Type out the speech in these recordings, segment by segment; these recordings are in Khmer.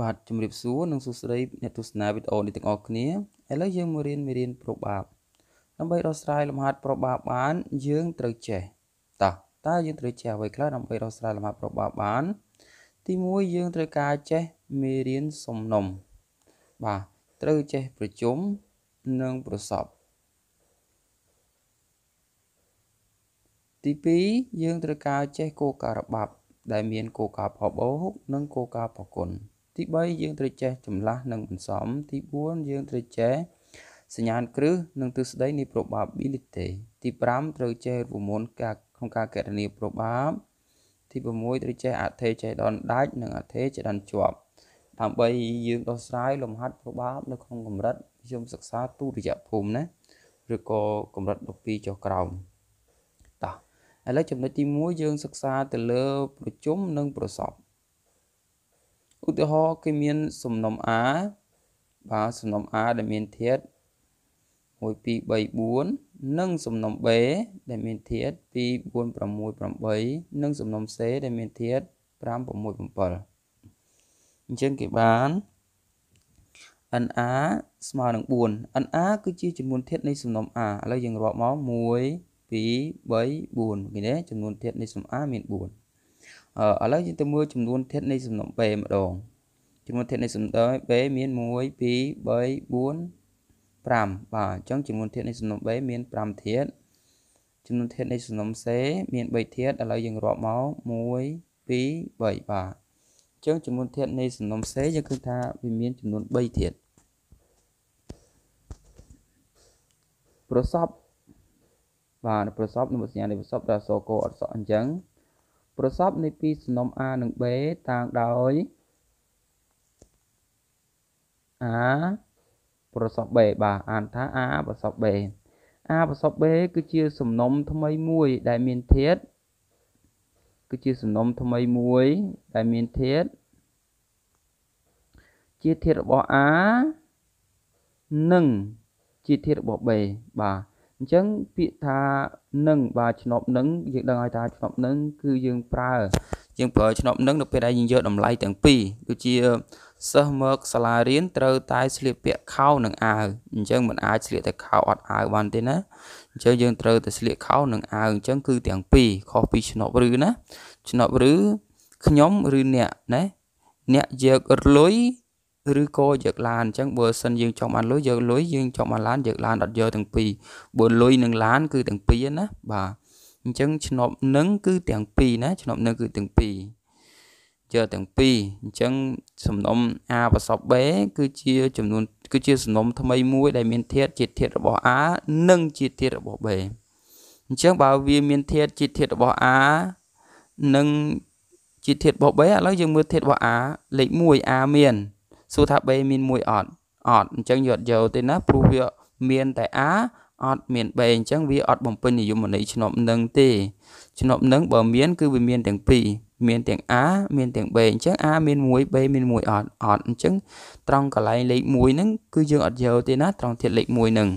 បាទជំរាបសួរនិងសួស្តីអ្នកទស្សនាវីដេអូនេះទាំងអស់គ្នាឥឡូវយើងមករៀនមេរៀនប្របាបដើម្បីដោះស្រាយលំហាត់ប្របាបបាន យើងត្រូវចេះតោះតើយើងត្រូវចេះអ្វីខ្លះដើម្បីដោះស្រាយលំហាត់ប្របាបបាន ទី1យើងត្រូវការចេះមេរៀនសំណុំបាទត្រូវចេះប្រជុំនិងប្រសពទី2យើងត្រូវការចេះគោលការណ៍របបដែលមានគោលការណ៍ផបោកនិងគោលការណ៍ផគុណ ទី3យើងត្រូវចេះចម្លាស់និងបន្សំទី4យើងត្រូវចេះសញ្ញាណគ្រឹះនិងទិសដៅនៃ probability ទី5ត្រូវចេះរូបមន្តការក្នុងការកណនា probab ទី6ត្រូវចេះអត្ថេចេះដនដាច់និងអត្ថេចេះដនជាប់ដើម្បីយើងដោះស្រាយលំហាត់ probab នៅក្នុងកម្រិតខ្ញុំសិក្សាទូរយៈភូមិណាឬក៏កម្រិត12ចុះក្រោមតោះឥឡូវចំណុចទី1យើងសិក្សាទៅលើប្រជុំនិងប្រសព ឧទាហរណ៍គេមានសំណុំ A បាទសំណុំ A ដែលមានធាតុ1 2 3 4និងសំណុំ B ដែលមានធាតុ2 4 6 8និងសំណុំ C ដែលមានធាតុ5 6 7អញ្ចឹងគេបាន NA ស្មើនឹង4 NA គឺជាចំនួនធាតុនៃសំណុំ A ឥឡូវយើងរាប់មក1 2 3 4ឃើញទេចំនួនធាតុនៃសំណុំ A មាន4 ឥឡូវយើងទៅមើលចំនួនធាតុនៃសំណុំ B ម្ដងចំនួនធាតុនៃសំណុំ B មាន1 2 3 4 5បាទអញ្ចឹងចំនួនធាតុនៃសំណុំ B មាន5ធាតុចំនួនធាតុនៃសំណុំ C មាន3ធាតុឥឡូវយើងរាប់មក1 2 3បាទអញ្ចឹងចំនួនធាតុនៃសំណុំ C យើងឃើញថាវាមានចំនួន3ធាតុប្រសពបាទប្រសពនឹងសញ្ញានៃប្រសពដល់សកអត់សក់អញ្ចឹង ប្រសពនៃពីរសំណុំ A និង B តាំងដោយ A ប្រសព B បាទអានថា A ប្រសព B A ប្រសព B គឺជាសំណុំថ្មីមួយ ដែលមានធាតុគឺជាសំណុំថ្មីមួយដែលមានធាតុជាធាតុរបស់ A និងជាធាតុរបស់ B បាទ អញ្ចឹងពាក្យថានឹងបាទឆ្នប់នឹងយើងដឹងហើយថាឆ្នប់នឹងគឺយើងប្រើយើងប្រើឆ្នប់នឹងនៅពេលដែលយើងយកតម្លៃទាំងពីរដូចជាសិស្សមកសាលារៀនត្រូវតែស្លៀកពាក់ខោនិងអាវអញ្ចឹងមិនអាចស្លៀកតែខោអត់អាវបានទេណាអញ្ចឹងយើងត្រូវតែស្លៀកខោនិងអាវអញ្ចឹងគឺទាំងពីរខុសពីឆ្នប់ឬណាឆ្នប់ឬខ្ញុំឬអ្នកណាអ្នកយកលុយ ឬក៏យកឡានអញ្ចឹងបើសិនយើងចង់បានលុយយកលុយយើងចង់បានឡានយកឡានអត់យកទាំងពីរបើលុយនិងឡានគឺទាំងពីរណាបាទអញ្ចឹងឆ្នប់នឹងគឺទាំងពីរណាឆ្នប់នឹងគឺទាំងពីរយកទាំងពីរអញ្ចឹងសំណុំ A ប្រសព B គឺជាចំនួនគឺជាសំណុំថ្មីមួយដែលមានធាតុជាធាតុរបស់ A និងជាធាតុរបស់ B អញ្ចឹងបើវាមានធាតុជាធាតុរបស់ A និងជាធាតុរបស់ B ឥឡូវយើងមើលធាតុរបស់ A លេខ1 A មាន សួរថា B មានមួយអត់អត់អញ្ចឹងយកយកទេណាព្រោះវាមានតែ A អត់មាន B អញ្ចឹងវាអត់បំពេញនិយមន័យឆ្នប់នឹងទេឆ្នប់នឹងបើមាន គឺវាមានទាំងពីរមានទាំង A មានទាំង B អញ្ចឹង A មានមួយ B មានមួយអត់អត់អញ្ចឹងត្រង់កន្លែងលេខ1ហ្នឹងគឺយើងអត់យកទេណាត្រង់ធាតុលេខ1ហ្នឹង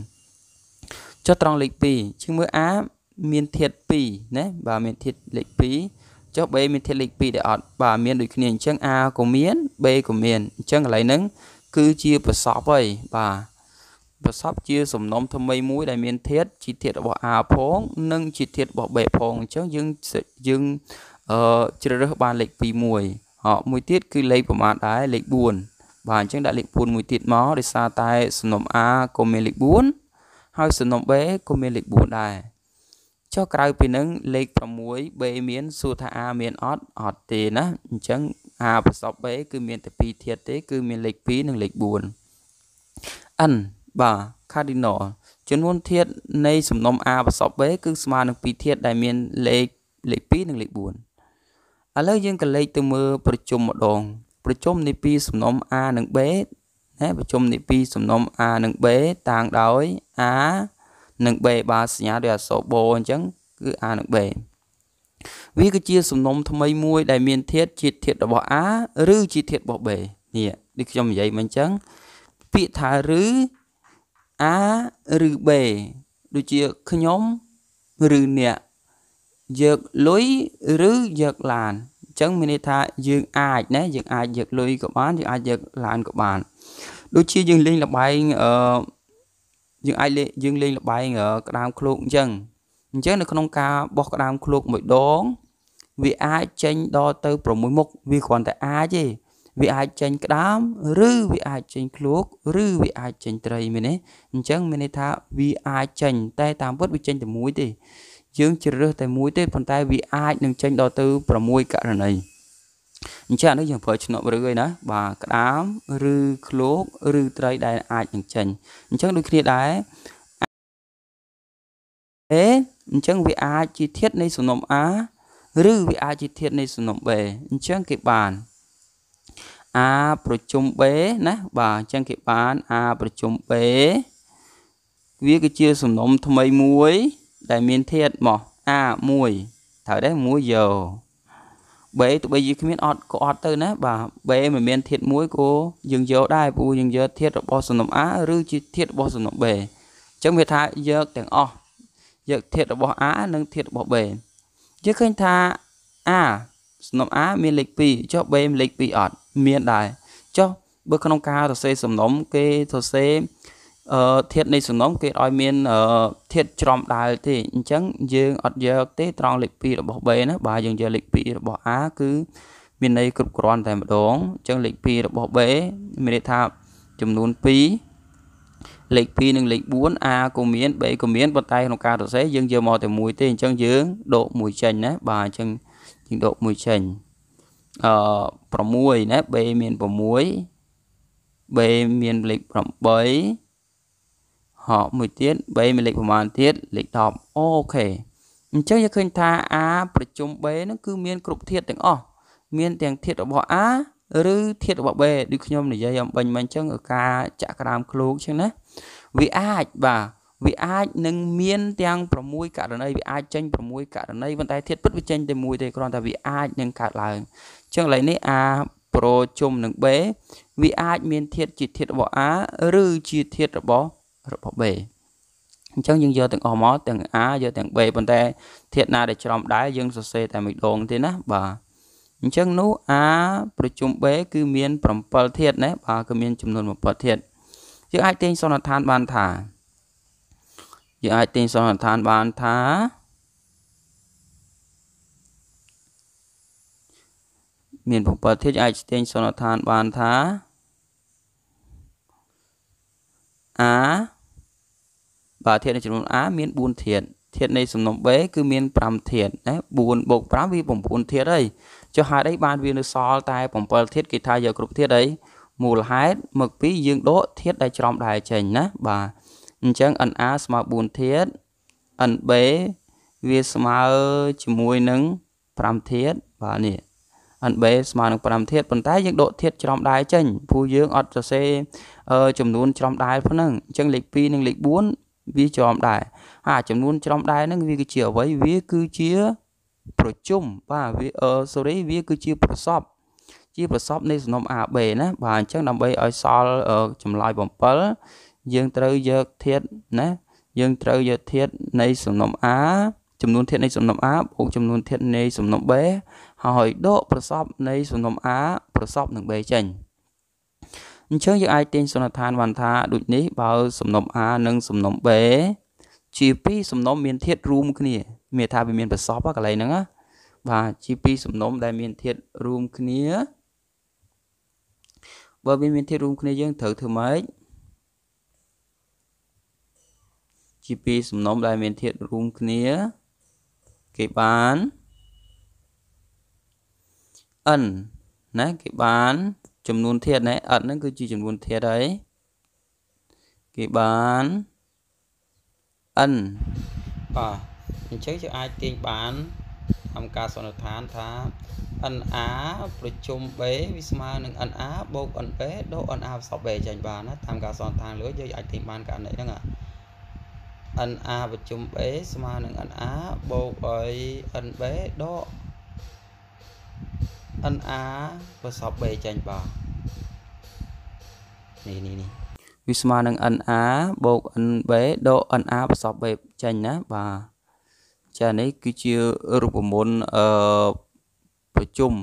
ចុះត្រង់លេខ2ជាងមើល A មានធាតុ2ណាបាទមានធាតុលេខ2 ចុះ B មានធាតុលេខ2ដែរអត់បាទមានដូចគ្នាអញ្ចឹង A ក៏មាន B ក៏មានអញ្ចឹងកន្លែងហ្នឹងគឺជាប្រសពហើយបាទប្រសពជាសំណុំថ្មីមួយដែលមានធាតុជាធាតុរបស់ A ផង និងជាធាតុរបស់ B ផងអញ្ចឹងយើងយើងអឺជ្រើសរើសបានលេខ2មួយហ៎មួយទៀតគឺលេខប្រមាណដែរលេខ4បាទអញ្ចឹងដាក់លេខ4មួយទៀតមកដោយសារតែសំណុំ A ក៏មានលេខ4ហើយសំណុំ B ក៏មានលេខ4ដែរ ចុះក្រៅពីនឹងលេខ6 B មានសួរថា A មានអត់អត់ទេណាអញ្ចឹង A ប្រសព B គឺមានតែ2ធាតុទេ គឺមានលេខ2និងលេខ4 N បាទ cardinal ចំនួនធាតុនៃសំណុំ A ប្រសព B គឺស្មើនឹង2ធាតុដែលមានលេខលេខ2និងលេខ4ឥឡូវយើងក៏លេខទៅមើលប្រជុំម្ដង ប្រជុំនៃ2សំណុំ A និង B ណាប្រជុំនៃ2សំណុំ A និង B តាំងដោយ A និង B បើសញ្ញាដោយអក្សរបូអញ្ចឹងគឺ A និង B វាគឺជាសំណុំថ្មីមួយដែលមានធាតុជាធាតុរបស់ A ឬជាធាតុរបស់ B នេះដូចខ្ញុំនិយាយមកអញ្ចឹងពាក្យថាឬ A ឬ B ដូចជាខ្ញុំឬអ្នកយកលុយឬយកឡានអញ្ចឹងមានន័យថាយើងអាចណាយើងអាចយកលុយក៏បានយើងអាចយកឡានក៏បាន ដូចជាយើងលេងលបែងអឺ យើងអាចលេងយើងលេងលបែងក្តាមឃ្លោកអញ្ចឹងអញ្ចឹងនៅក្នុងការបោះក្តាមឃ្លោកមួយដង វាអាចចេញដល់ទៅ6មុខវាគ្រាន់តែអាចទេវាអាចចេញក្តាម ឬវាអាចចេញឃ្លោក ឬវាអាចចេញត្រីមែនទេអញ្ចឹងមានន័យថាវាអាចចេញ តែតាមពិតវាចេញតែមួយទេយើងជ្រើសរើសតែមួយទេប៉ុន្តែវាអាចនឹងចេញដល់ទៅ6ករណី អញ្ចឹងនេះយើងប្រើឆ្នុកឬឯណាបាទក្តាម ឬឃ្លោកឬត្រីដែលអាចនឹងចេញអញ្ចឹងដូចគ្នាដែរអេអញ្ចឹងវាអាចជាធាតុនៃសំណុំ A ឬវាអាចជាធាតុនៃសំណុំ B អញ្ចឹងគេបាន A ប្រជុំ B ណាបាទអញ្ចឹងគេបាន A ប្រជុំ B វាគឺជាសំណុំថ្មីមួយ ដែលមានធាតុមក A1 ត្រូវដែរ1យ ក B ទោះបីជាគ្មានអត់ក៏អត់ទៅណាបាទ B មិនមានធាតុមួយក៏យើងយកដែរព្រោះយើងយកធាតុរបស់សំណុំ A ឬជាធាតុរបស់សំណុំ B អញ្ចឹងវាថាយកទាំងអស់យកធាតុរបស់ A និងធាតុរបស់ B យើងឃើញថា A សំណុំ A មានលេខ2ចុះ B មានលេខ2អត់មានដែរចុះបើក្នុងការសរសេរសំណុំគេសរសេរ អឺធាតុនៃសំណុំគេឲ្យមានអឺធាតុច្រំដាល់ទេអញ្ចឹងយើងអត់យកទេត្រង់លេខ2របស់ B ណាបាទយើងយកលេខ2របស់ A គឺមានន័យគ្រប់គ្រាន់តែម្ដងអញ្ចឹងលេខ2របស់ B មានន័យថាចំនួន2លេខ2និងលេខ4 A ក៏មាន B ក៏មានប៉ុន្តែក្នុងការសរសេរយើងយកមកតែមួយទេអញ្ចឹងយើងដកមួយចេញណាបាទអញ្ចឹងយើងដកមួយចេញអឺ6ណា B មាន6 B មានលេខ8 ហកមួយទៀត B មានលេខប្រមាណទៀតលេខ10អូខេអញ្ចឹងយើងឃើញថា A ប្រជុំ B ហ្នឹងគឺមានគ្រប់ធាតុទាំងអស់មានទាំងធាតុរបស់ A ឬធាតុរបស់ B ដូចខ្ញុំនិយាយអំបញ្ញមិញអញ្ចឹងការចាក់ក្តាមឃ្លោកអញ្ចឹងណាវាអាចបាទវាអាចនឹងមានទាំង6ករណីវាអាចចេញ6ករណីប៉ុន្តែធាតុពិតវាចេញតែមួយទេគ្រាន់តែវាអាចនឹងកើតឡើងអញ្ចឹងឥឡូវនេះ A ប្រជុំនឹង B វាអាចមានធាតុជាធាតុរបស់ A ឬជាធាតុរបស់ របស់ B អញ្ចឹងយើងយកទាំងអស់មកទាំង A យកទាំង B ប៉ុន្តែធាតុណាដែលច្រំដែរយើងសរសេរតែម្ដងទេណាបាទអញ្ចឹងនោះ A ប្រជុំ B គឺមាន7ធាតុណាបាទគឺមានចំនួន7ធាតុយើងអាចទាញសន្និដ្ឋានបានថាយើងអាចទាញសន្និដ្ឋានបានថាមាន7ធាតុអាចទាញសន្និដ្ឋានបានថា A បាទធាតុនៃចំនួន A មាន4ធាតុធាតុនៃសំណុំ B គឺមាន5ធាតុណា4បូក5វា9ធាតុហើយចុះហេតុអីបានវានៅសល់តែ7ធាតុគេថាយកគ្រប់ធាតុអីមូលហេតុមកពីយើងដកធាតុដែលច្រំដែរចេញណាបាទអញ្ចឹង NA ស្មើ4ធាតុ NB វាស្មើជាមួយនឹង5ធាតុបាទនេះ NB ស្មើនឹង5ធាតុប៉ុន្តែយើងដកធាតុច្រំដែរចេញព្រោះយើងអត់សរសេរចំនួនច្រំដែរហ្នឹងអញ្ចឹងលេខ2និងលេខ4 វាច្រំដែរអាចំនួនច្រំដែរហ្នឹងវាគឺជាអ្វីវាគឺជាប្រជុំបាទវាអឺ sorry វាគឺជាប្រសពជាប្រសពនៃសំណុំ AB ណាបាទអញ្ចឹងដើម្បីឲ្យសល់ចម្លើយ7យើងត្រូវយកធាតុណាយើងត្រូវយកធាតុនៃសំណុំ A ចំនួនធាតុនៃសំណុំ A បូកចំនួនធាតុនៃសំណុំ B ហើយដកប្រសពនៃសំណុំ A ប្រសពនឹង B ចេញ អញ្ចឹងយើងអាចទាញសន្និដ្ឋានបានថាដូចនេះបើសំណុំ A និងសំណុំ B ជាពីរសំណុំមានធាតុរួមគ្នាមានថាវាមានប្រសពកន្លែងហ្នឹងណាបាទជាពីរសំណុំដែលមានធាតុរួមគ្នាបើវាមានធាតុរួមគ្នាយើងត្រូវធ្វើម៉េចជាពីរសំណុំដែលមានធាតុរួមគ្នា គេបាន n ណាគេបាន ចំនួនធាតុណាអត់ហ្នឹងគឺជាចំនួនធាតុហើយគេបាន n បាទអញ្ចឹងយើងអាចទាញបានធ្វើការសន្និដ្ឋានថា NA ប្រជុំ B វាស្មើនឹង NA បូក NB ដក NA ផ្សព្វ B ចេញបានណាតាមការសន្និដ្ឋានលើយើងអាចទាញបានករណីហ្នឹង NA ប្រជុំ B ស្មើនឹង NA បូកឲ្យ NB ដក NA ប្រសព B ចេញបាទនេះនេះនេះវាស្មើនឹង NA បូក NB ដក NA ប្រសព B ចេញណាបាទចានេះគឺជារូបមន្តអឺប្រជុំ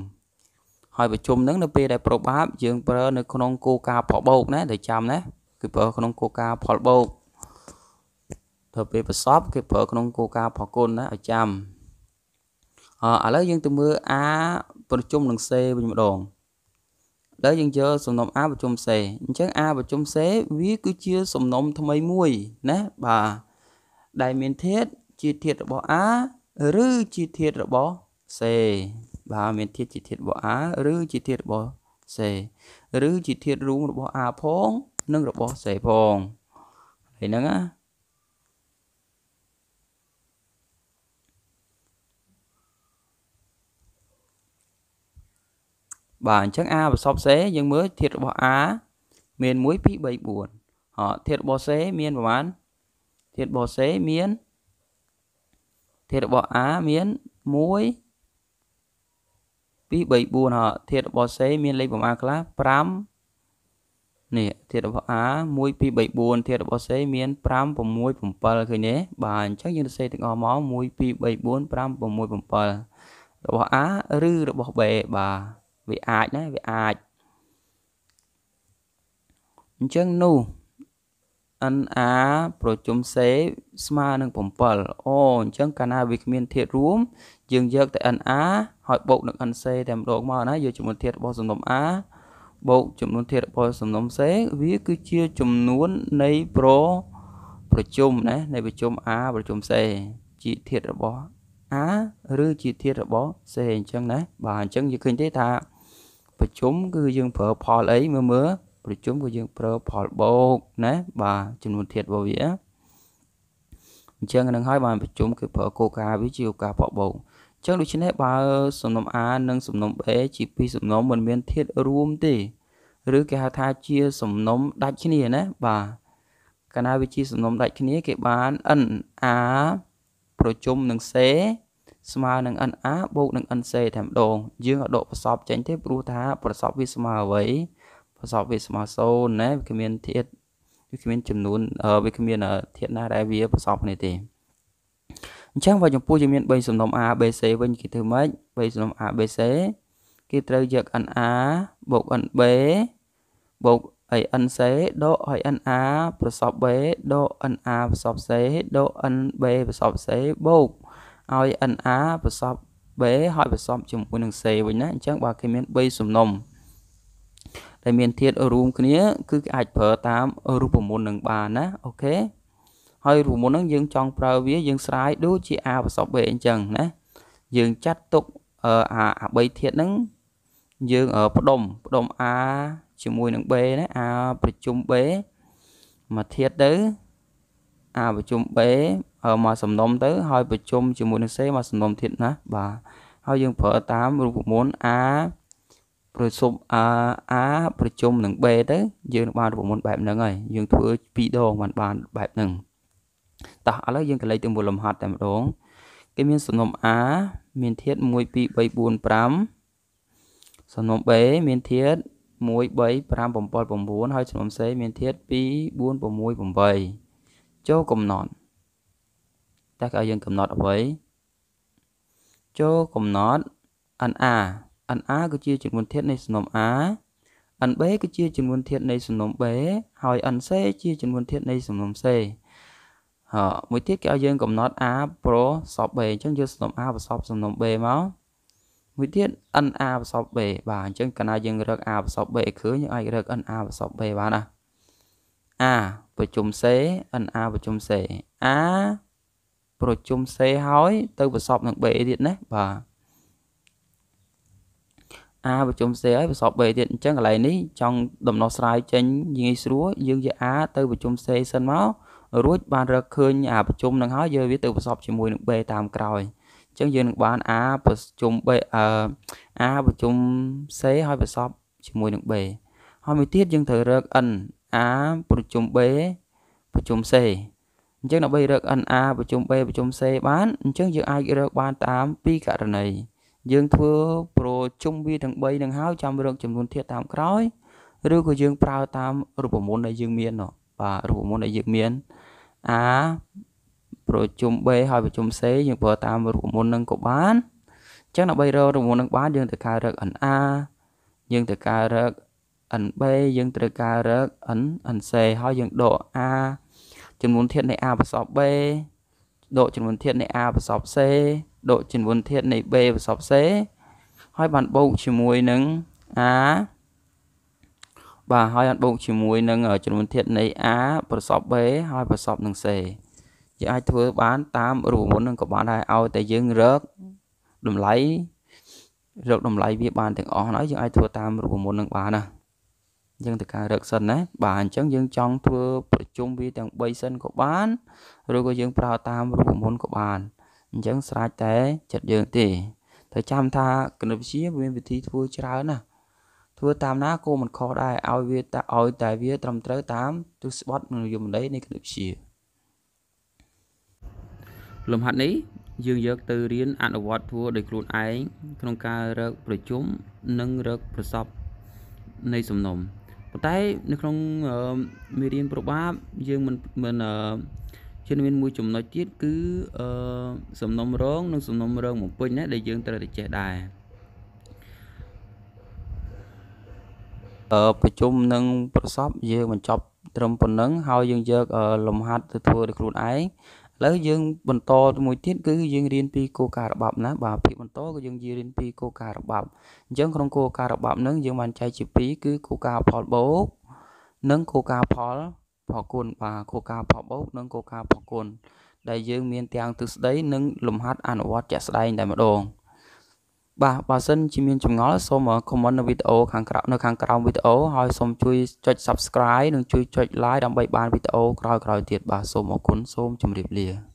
ហើយប្រជុំហ្នឹងនៅពេលដែលប្របាបយើងប្រើនៅក្នុងគោលការណ៍ផលបូកណាតែចាំណាគឺប្រើក្នុងគោលការណ៍ផលបូកទៅពេលប្រសពគេប្រើក្នុងគោលការណ៍ផលគុណណាឲ្យចាំអឥឡូវយើងទៅមើល A ប្រជុំនឹង C វិញម្ដងឥឡូវយើងយកសំណុំ A ប្រជុំ C អញ្ចឹង A ប្រជុំ C វាគឺជាសំណុំថ្មីមួយណាបាទដែលមានធាតុជាធាតុរបស់ A ឬជាធាតុរបស់ C បាទមានធាតុជាធាតុរបស់ A ឬជាធាតុរបស់ C ឬជាធាតុរួមរបស់ A ផង និងរបស់ C ផងហើយហ្នឹងណា បាទអញ្ចឹង A បសព C យើងមើលធាតុរបស់ A មាន1 2 3 4អធាតុរបស់ C មានប្រហែលធាតុរបស់ C មានធាតុរបស់ A មាន1 2 3 4ហ៎ធាតុរបស់ C មានលេខប្រមាណខ្លះ5នេះធាតុរបស់ A 1 2 3 4ធាតុរបស់ C មាន5 6 7ឃើញទេបាទអញ្ចឹងយើងសរសេរទាំងអស់មក1 2 3 4 5 6 7របស់ A ឬរបស់ B បាទ វាអាចណាវាអាចអញ្ចឹងនោះ NA ប្រជុំ C ស្មើនឹង7អូអញ្ចឹងកាលណាវាគ្មានធាតុរួមយើងយកតែ NA ហើយបូកនឹង NC តែម្ដងមកណាយកចំនួនធាតុរបស់សំណុំ A បូកចំនួនធាតុរបស់សំណុំ C វាគឺជាចំនួននៃប្រប្រជុំណានៃប្រជុំ A ប្រជុំ C ជាធាតុរបស់ A ឬជាធាតុរបស់ C អញ្ចឹងណាបាទអញ្ចឹងយើងឃើញទេថា ប្រជុំគឺយើងប្រើផលអីមើលមើលប្រជុំគឺយើងប្រើផលបូកណាបាទចំនួនធាតុរបស់វាអញ្ចឹងនឹងហើយបានប្រជុំគឺប្រើគោលការណ៍វាជាគោលការណ៍ផលបូកអញ្ចឹងដូច្នេះបើសំណុំ A និងសំណុំ B ជាពីរសំណុំមិនមានធាតុរួមទេឬគេហៅថាជាសំណុំដាច់គ្នាណាបាទកាលណាវាជាសំណុំដាច់គ្នា គេបាន n a ប្រជុំនឹង c ស្មើនឹង NA បូកនឹង NC តែម្ដងយើងអត់ដកប្រសពចេញទេព្រោះថា ប្រសពវាស្មើអ្វីប្រសពវាស្មើ0ណាវាគ្មានធាតុវាគ្មានចំនួនវាគ្មានធាតុណាដែលវាប្រសពគ្នាទេអញ្ចឹងបើចំពោះយើងមាន3សំណុំ A B C វិញគេធ្វើម៉េច3សំណុំ A B C គេត្រូវយក NA បូក NB បូកហើយ NC ដកហើយ NA ប្រសព B ដក NA ប្រសព C ដក NB ប្រសព C បូក ឲ្យ NA ប្រសព B ហើយប្រសពជាមួយនឹង C វិញណាអញ្ចឹងបើគេមាន3សំណុំដែលមានធាតុរួមគ្នា គឺគេអាចប្រើតាមរូបមន្តនឹងបានណាអូខេហើយរូបមន្តហ្នឹងយើងចង់ប្រើវាយើងស្រាយដូចជា A ប្រសព B អញ្ចឹងណាយើងចាត់ទុកអាអា3ធាតុហ្នឹងយើងផ្ដុំផ្ដុំ A ជាមួយនឹង B ណា A ប្រជុំ B មួយធាតុទៅ A ប្រជុំ B មកសំណុំទៅហើយប្រជុំជាមួយនឹង C មកសំណុំទៀតណាបាទហើយយើងប្រើតាមរូបមន្ត A ប្រជុំ A A ប្រជុំនឹង B ទៅយើងបានរូបមន្តបែបហ្នឹងហើយយើងធ្វើពីរដងបានបានបែបហ្នឹងតោះឥឡូវយើងកលេចទៅមួយលំហាត់តែម្ដងគេមានសំណុំ A មានធាតុ1 2 3 4 5សំណុំ B មានធាតុ1 3 5 7 9ហើយសំណុំ C មានធាតុ2 4 6 8ចូលកំណត់ តើគេឲ្យយើងកំណត់អ្វីចូលកំណត់ NA NA គឺជាចំនួនធាតុនៃសំណុំ A NB គឺជាចំនួនធាតុនៃសំណុំ B ហើយ NC ជាចំនួនធាតុនៃសំណុំ C ហ៎មួយទៀតគេឲ្យយើងកំណត់ A ប្រូសព B អញ្ចឹងយកសំណុំ A ប្រសពសំណុំ B មកមួយទៀត NA ប្រសព B បាទអញ្ចឹងកាលណាយើងរក A ប្រសព B ឃើញយើងអាចរក NA ប្រសព B បានណា A ប្រជុំ C NA ប្រជុំ C A ប្រជុំ C ហើយ ទៅប្រសពនឹង B ទៀតណាបាទ A ប្រជុំ C ហើយប្រសព B ទៀតអញ្ចឹងកន្លែងនេះចង់ដំណោះស្រាយចេញងាយស្រួលយើងយក A ទៅប្រជុំ C សិនមករួចបានរកឃើញអាប្រជុំនឹងហើយយកវាទៅប្រសពជាមួយនឹង B តាមក្រោយអញ្ចឹងយើងនឹងបាន A ប្រជុំ B អឺ A ប្រជុំ C ហើយប្រសពជាមួយនឹង B ហើយមួយទៀតយើងត្រូវរក N A ប្រជុំ B ប្រជុំ C អញ្ចឹងដើម្បីរក NA ប្រជុំ B ប្រជុំ C បានអញ្ចឹងយើងអាចរកបានតាមពីរករណីយើងធ្វើប្រជុំវាទាំង3នឹងហើយចាំរកចំនួនធាតុតាមក្រោយឬក៏យើងប្រើតាមរូបមន្តដែលយើងមានបាទរូបមន្តដែលយើងមាន A ប្រជុំ B ហើយប្រជុំ C យើងប្រើតាមរូបមន្តនឹងក៏បានចឹងដើម្បីរករូបមន្តនឹងបានយើងត្រូវការរក NA យើងត្រូវការរក NB យើងត្រូវការរក N NC ហើយយើងដក A ចំនួនធាតុនៃ A បន្សល់ B ដកចំនួនធាតុនៃ A បន្សល់ C ដកចំនួនធាតុនៃ B បន្សល់ C ហើយបានបូកជាមួយនឹង A បាទហើយបានបូកជាមួយនឹងចំនួនធាតុនៃ A ប្រសព B ហើយប្រសពនឹង C យើងអាចធ្វើបានតាមរូបមន្តនឹងក៏បានដែរឲ្យតែយើងរកតម្លៃរកតម្លៃវាបានទាំងអស់ហើយយើងអាចធ្វើតាមរូបមន្តនឹងបានណា យើងទៅការរកសិនណាបាទអញ្ចឹងយើងចង់ធ្វើប្រជុំវាទាំង3សិនក៏បានឬក៏យើងប្រើតាមរូបមន្តក៏បានអញ្ចឹងស្រាច់តែចិត្តយើងទេត្រូវចាំថាគណិតវិទ្យាមានវិធីធ្វើច្រើនណាធ្វើតាមណាក៏មិនខុសដែរឲ្យវាតែឲ្យតែវាត្រឹមត្រូវតាមទស្សបត្តិនិងយមន័យនៃគណិតវិទ្យាលំហាត់នេះយើងយកទៅរៀនអនុវត្តធ្វើដោយខ្លួនឯងក្នុងការរកប្រជុំនិងរកប្រសពនៃសំណុំ ប៉ុន្តែនៅក្នុងមេរៀនប្របាបយើងមិនមិនជាមានមួយចំណុចទៀតគឺអឺសំណុំរង និងសំណុំរងបំពេញណាដែលយើងត្រូវតែចេះដែរអឺប្រជុំនិងប្រសពយើងបញ្ចប់ត្រឹមប៉ុណ្ណឹងហើយយើងយកលំហាត់ទៅធ្វើដោយខ្លួនឯង ឥឡូវយើងបន្តមួយទៀតគឺយើងរៀនពីគោលការណ៍របបណាបាទភាគបន្តគឺយើងរៀនពីគោលការណ៍របបអញ្ចឹងក្នុងគោលការណ៍របបហ្នឹងយើងបានចែកជាពីរគឺគោលការណ៍ផលបូកនិងគោលការណ៍ផលផលគុណបាទគោលការណ៍ផលបូកនិងគោលការណ៍ផលគុណដែលយើងមានទាំងទិសដីនិងលំហាត់អនុវត្តជាក់ស្ដែងតែម្ដង បាទបើសិនជាមានចម្ងល់សូម comment នៅវីដេអូខាងក្រោមនៅខាងក្រោមវីដេអូហើយសូមជួយចុច Subscribe និងជួយចុច Like ដើម្បីបានវីដេអូក្រោយៗទៀតបាទសូមអរគុណសូមជម្រាបលា